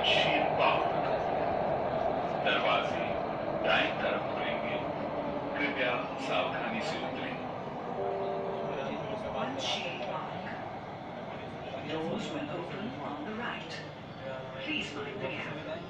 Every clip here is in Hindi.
शमशीर बाग दरवाजे दाएं तरफ खुलेंगे कृपया सावधानी से उतरें Doors will open on the right. Please mind the gap.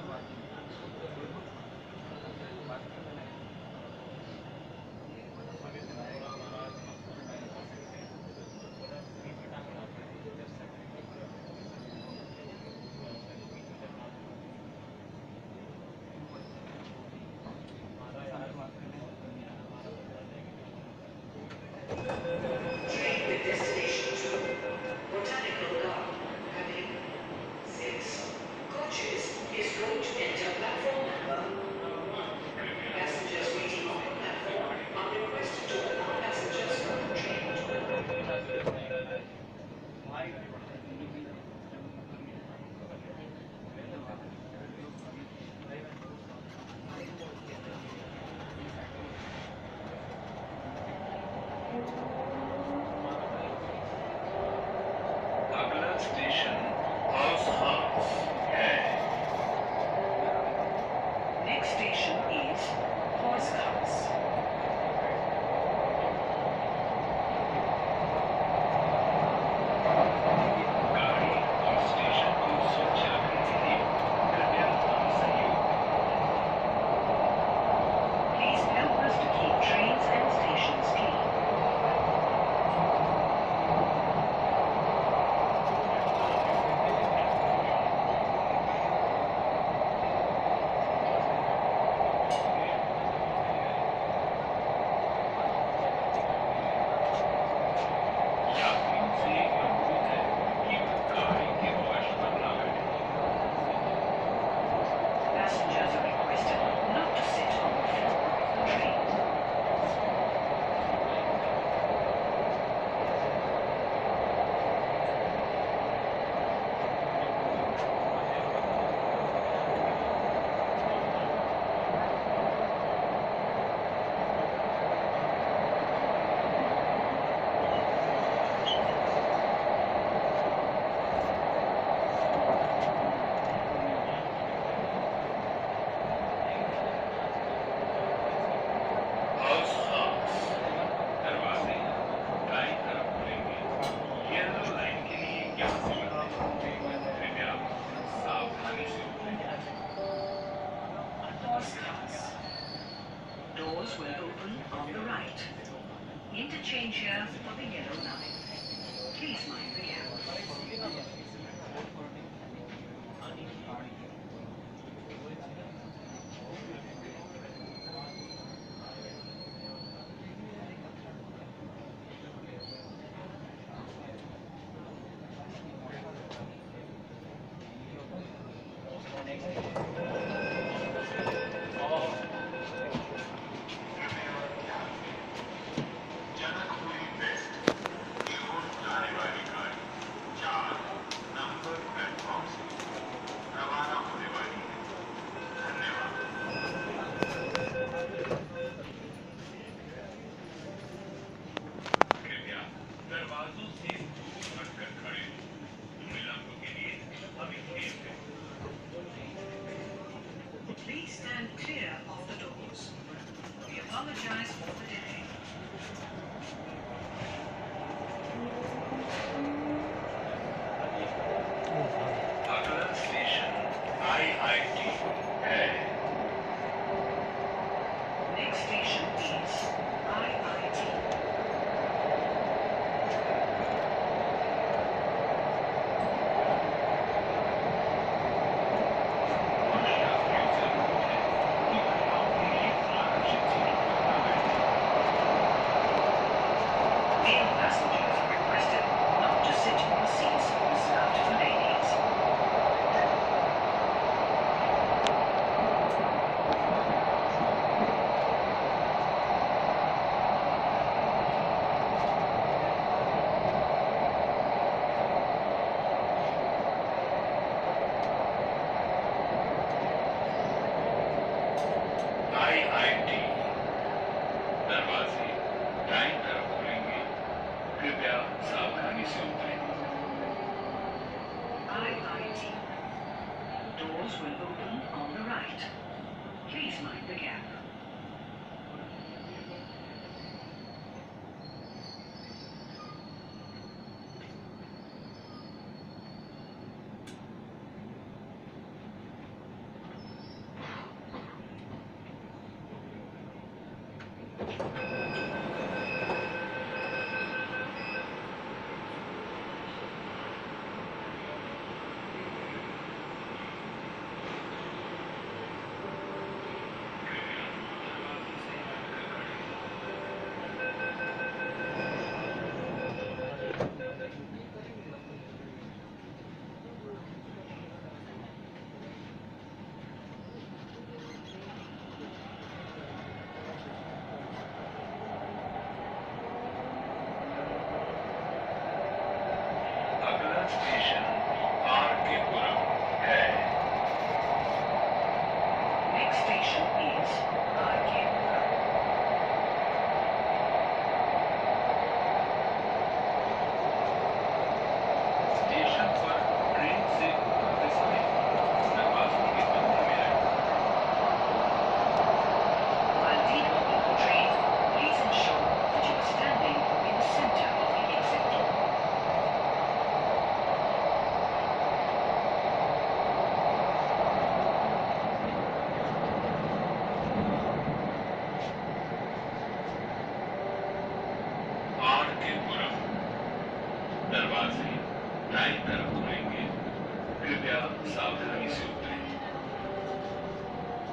South सावधानी से उतरे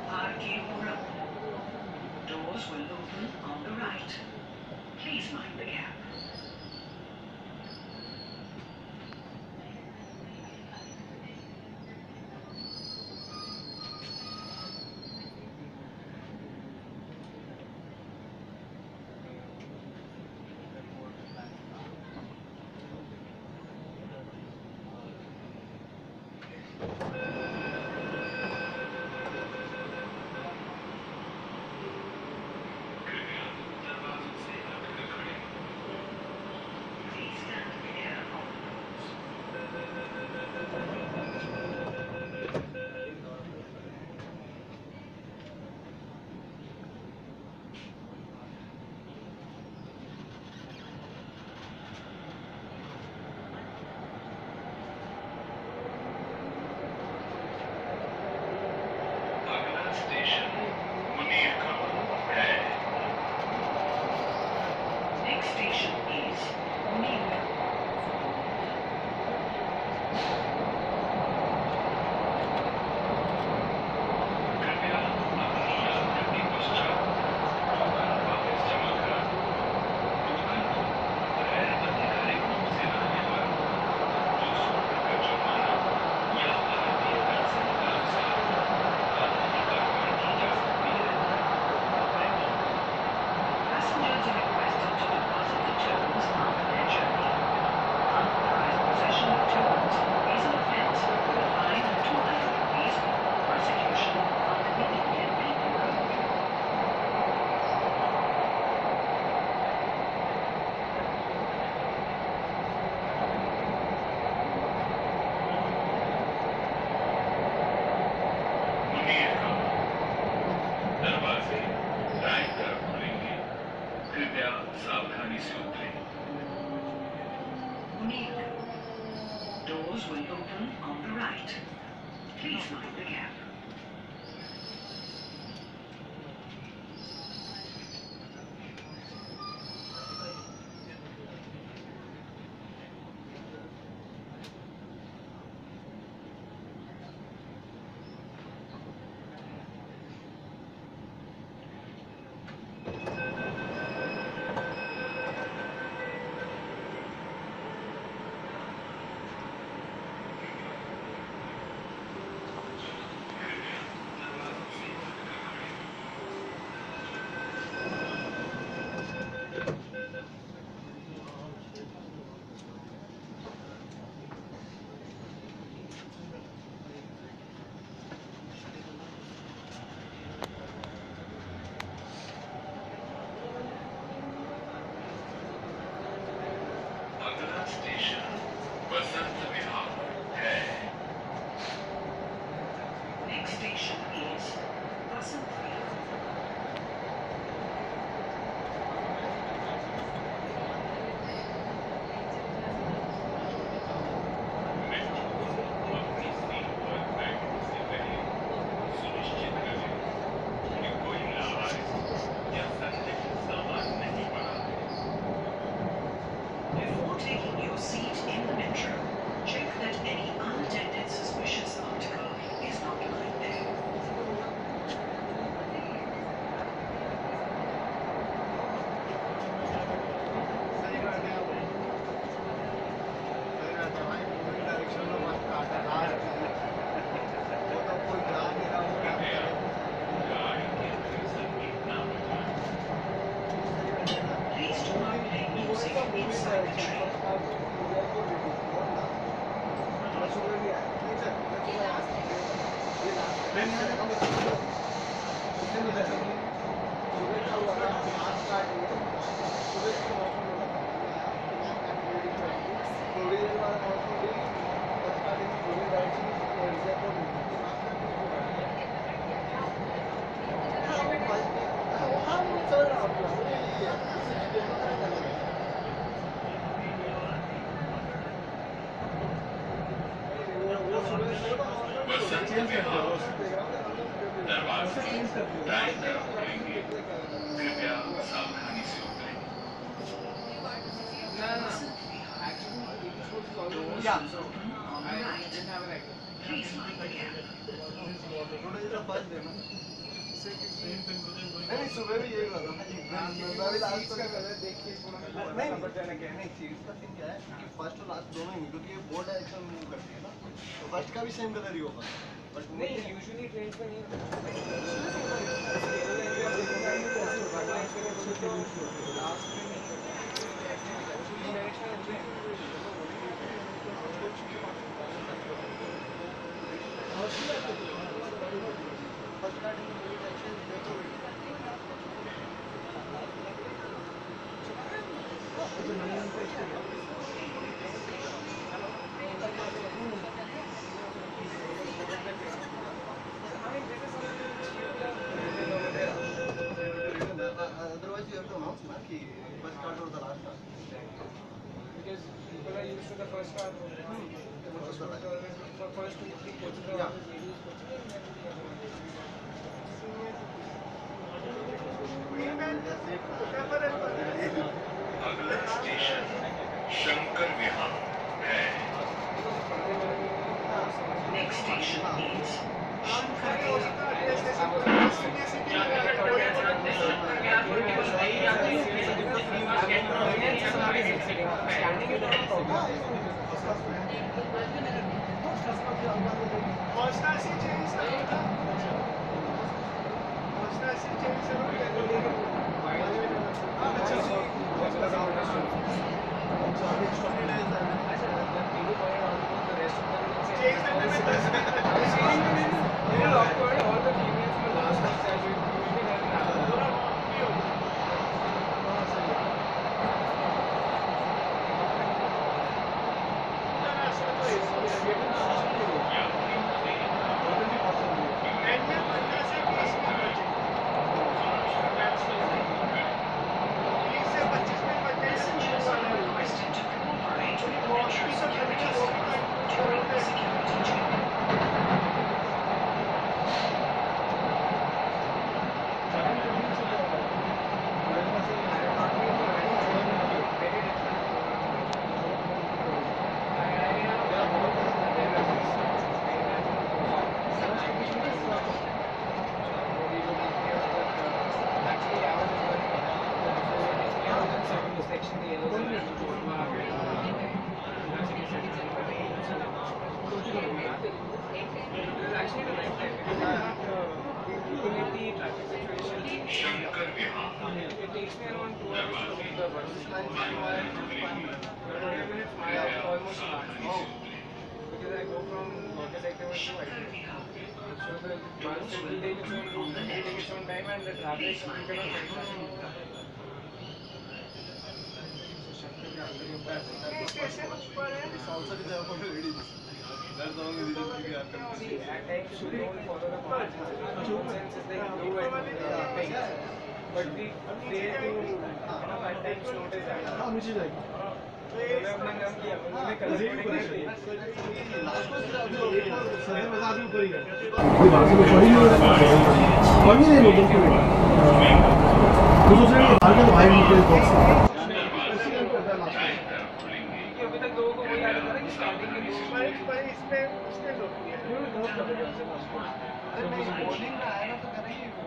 Park Doors will open on the right. Please mind the gap. station is Ming. Please look at the camera. नहीं सुबह भी यही हुआ मैं लास्ट नहीं के सीन क्या है फ़र्स्ट और लास्ट दोनों ही क्योंकि ये बोर्ड डायरेक्शन मूव करती है ना तो फ़र्स्ट का भी सेम कलर ही होगा बट नहीं यूजुअली ट्रेन पे नहीं first Otherwise, you have to announce na ki first card or the last card. Because people are used to the first card. Hmm. First card. For first two, three coaches are yeah. always used coaches. Remember, remember. Shankar Vihar है Next station is Standing is not a problem. Change the Jason, at times you don't follow the path. Since it's like हाँ जाएगी तरफ़ खुलेंगे क्योंकि अभी तक लोगों को कि के अरे नहीं मॉर्निंग में आया ना तो कह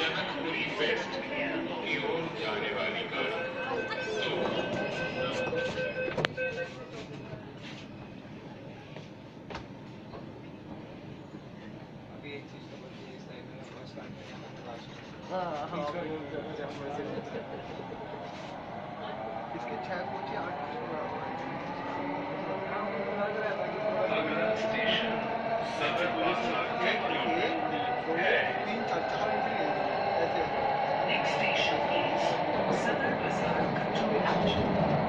जनकपुरी फेस्ट की ओर जाने वाली कार इसके छह पहुँचे आठ स्टेशन सदर पुलिस तीन चार चार Next station is Sadar Bazaar Control Action.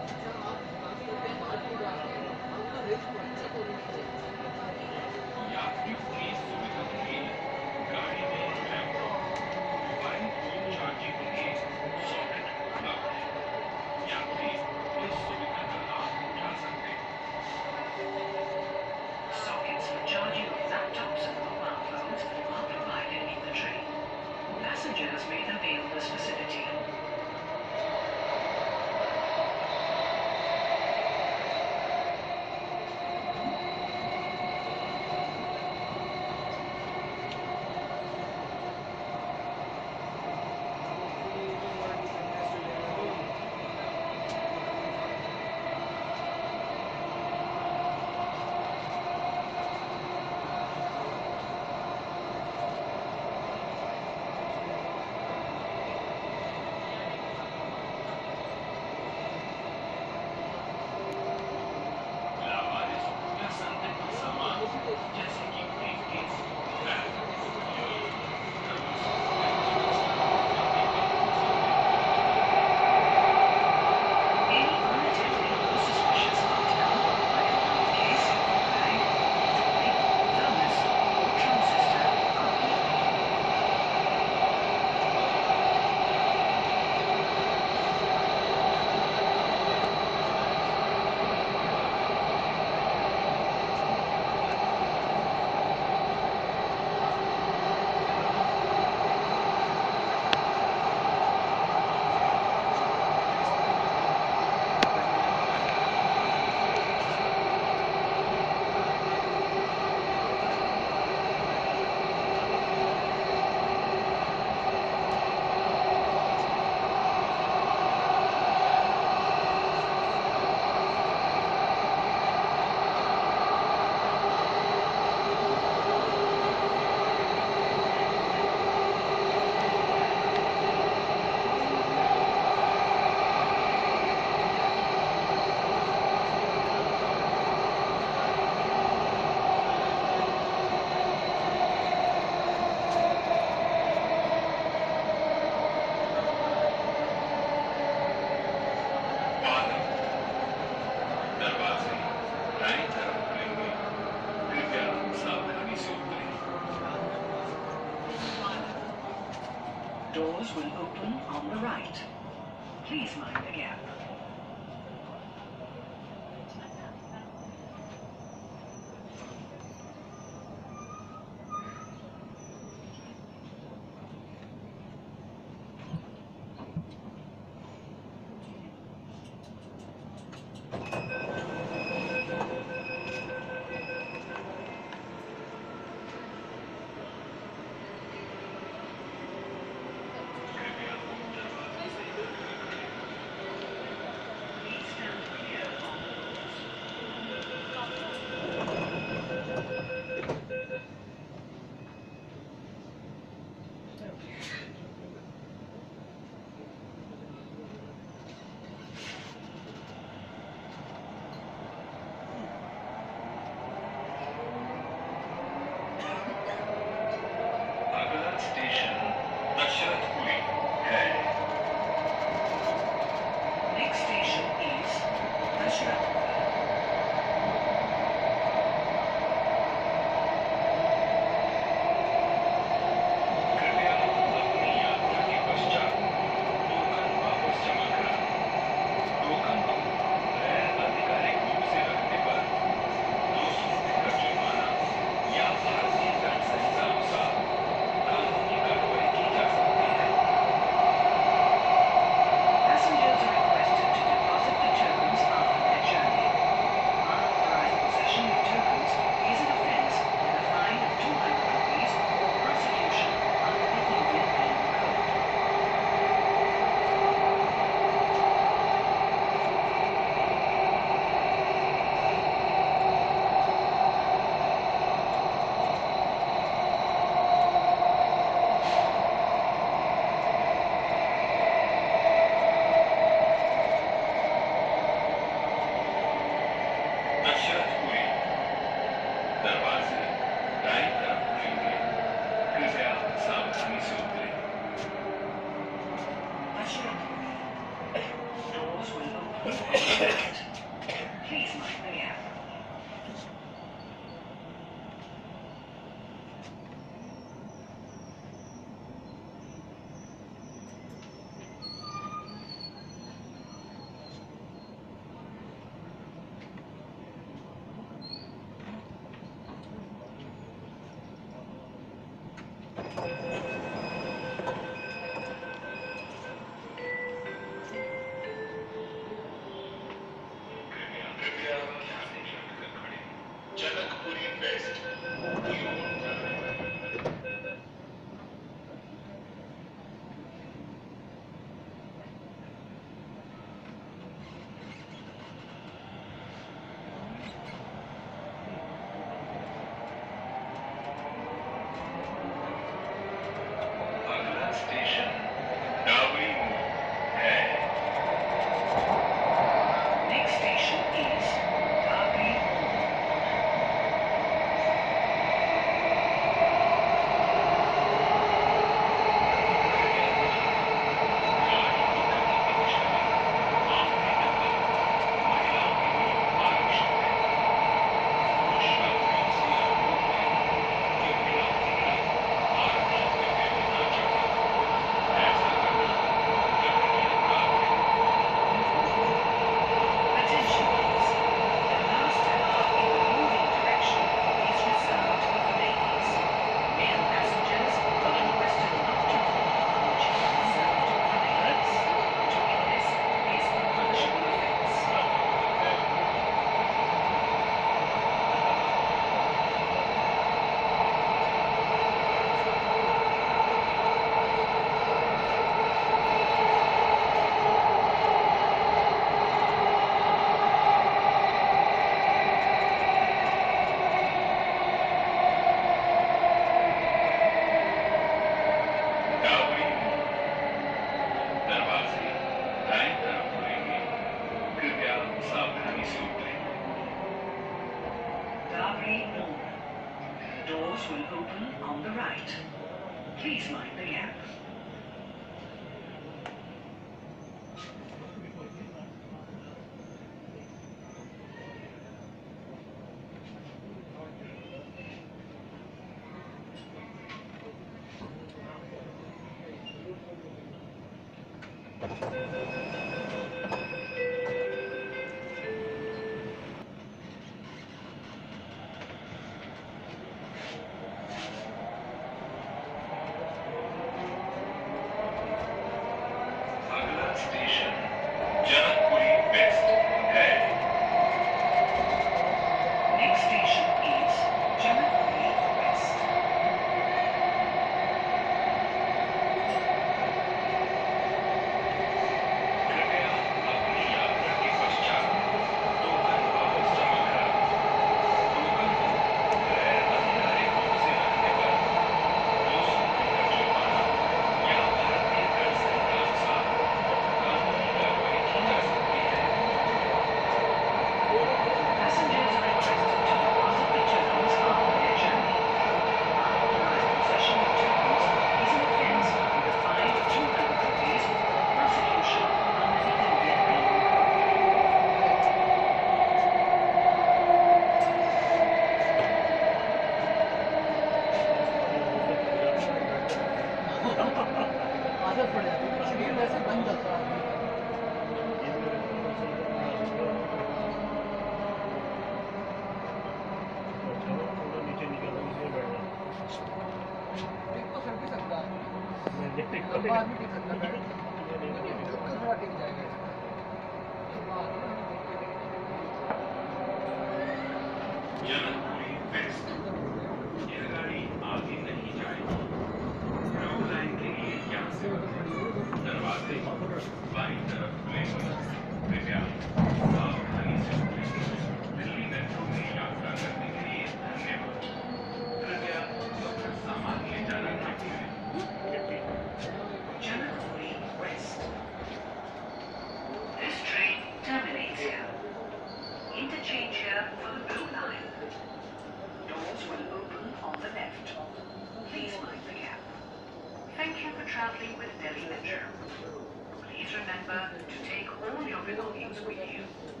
remember to take all your belongings with you.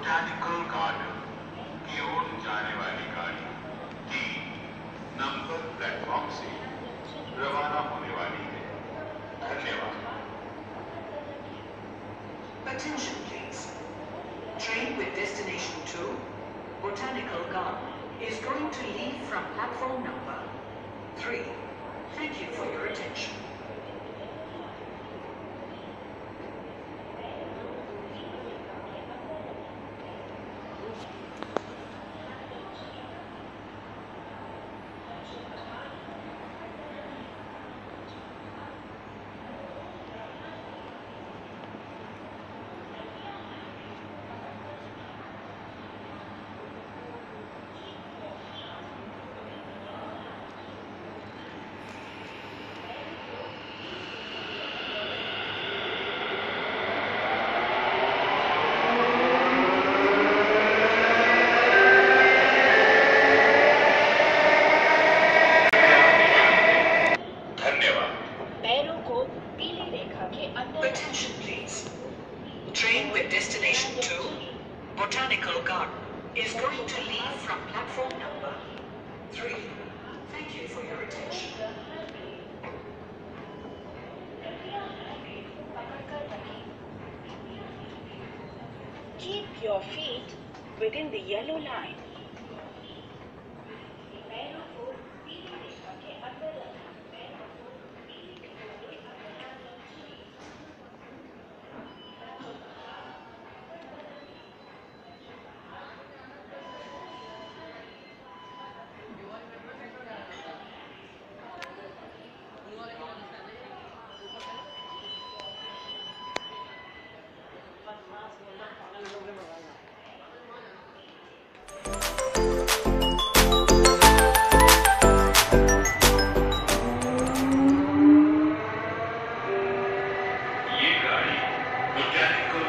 botanical garden की ओर जाने वाली गाड़ी तीन नंबर प्लेटफॉर्म से रवाना होने वाली है धन्यवाद Attention please. Train with destination to Botanical Garden is going to leave from platform number 3. Thank you for your attention.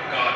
God.